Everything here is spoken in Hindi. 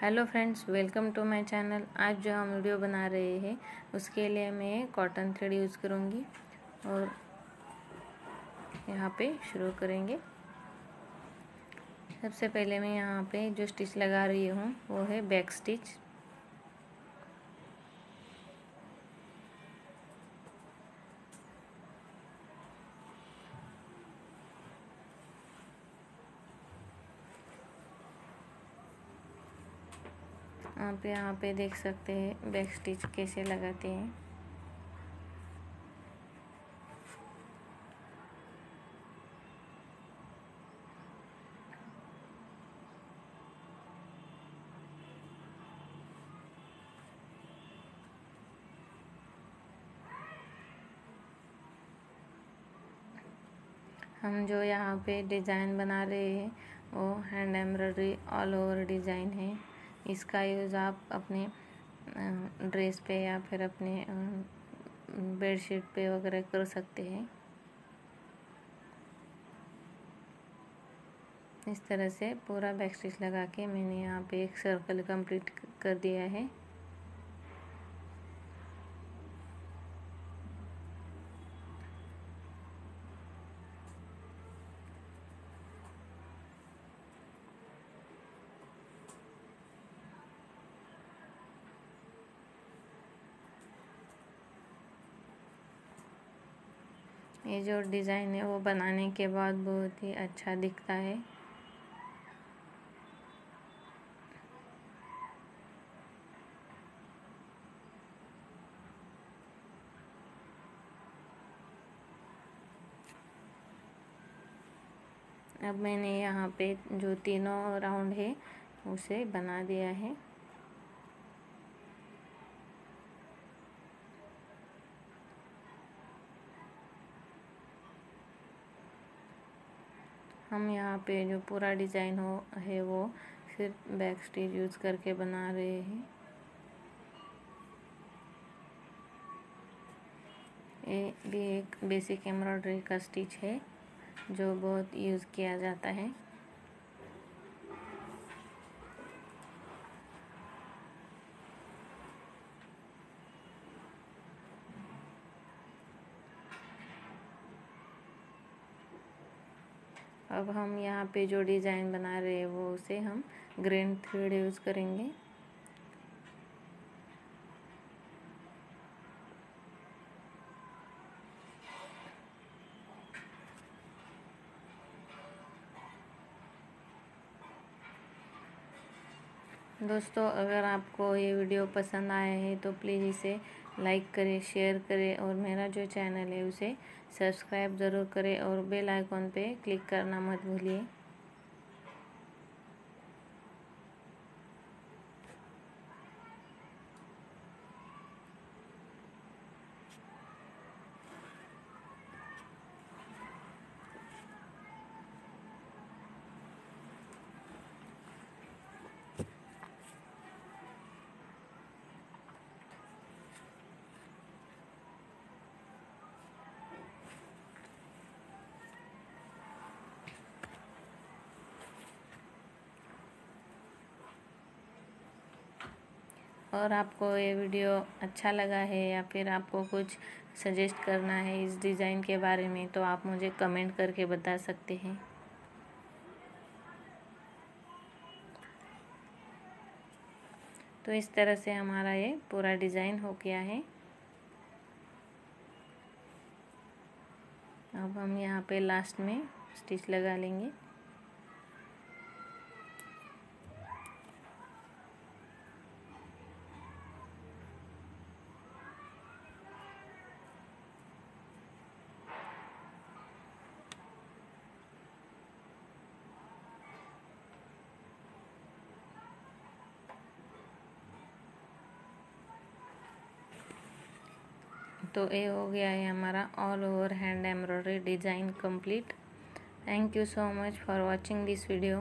Hello friends, welcome to my channel. आज जो हम वीडियो बना रहे हैं, उसके लिए मैं कॉटन थ्रेड यूज़ करूँगी और यहाँ पे शुरू करेंगे। सबसे पहले मैं यहाँ पे जो स्टिच लगा रही हूँ, वो है बैक स्टिच आप यहाँ पे देख सकते हैं बैक स्टिच कैसे लगाते हैं। हम जो यहाँ पे डिज़ाइन बना रहे हैं, वो hand embroidery all over design है। इसका यूज़ आप अपने ड्रेस पे या फिर अपने बेडशीट पे वगैरह कर सकते हैं। इस तरह से पूरा बैक स्टिच लगा के मैंने यहाँ पे एक सर्कल कंप्लीट कर दिया है। ये जो डिज़ाइन है वो बनाने के बाद बहुत ही अच्छा दिखता है। अब मैंने यहाँ पे जो तीनों राउंड है उसे बना दिया है। हम यहाँ पे जो पूरा डिज़ाइन हो, है वो सिर्फ़ बैक स्टिच यूज़ करके बना रहे हैं। ये भी एक बेसिक एम्ब्रॉयडरी का स्टिच है, जो बहुत यूज़ किया जाता है। अब हम यहाँ पे जो डिज़ाइन बना रहे हैं, वो उसे हम ग्रीन थ्रेड यूज़ करेंगे। दोस्तों, अगर आपको ये वीडियो पसंद आया है तो प्लीज़ इसे लाइक करें, शेयर करें और मेरा जो चैनल है उसे सब्सक्राइब ज़रूर करें और बेल आइकॉन पे क्लिक करना मत भूलिए। और आपको ये वीडियो अच्छा लगा है या फिर आपको कुछ सजेस्ट करना है इस डिज़ाइन के बारे में तो आप मुझे कमेंट करके बता सकते हैं। तो इस तरह से हमारा ये पूरा डिज़ाइन हो गया है। अब हम यहाँ पे लास्ट में स्टिच लगा लेंगे। तो ये हो गया है हमारा all over hand embroidery design complete thank you so much for watching this video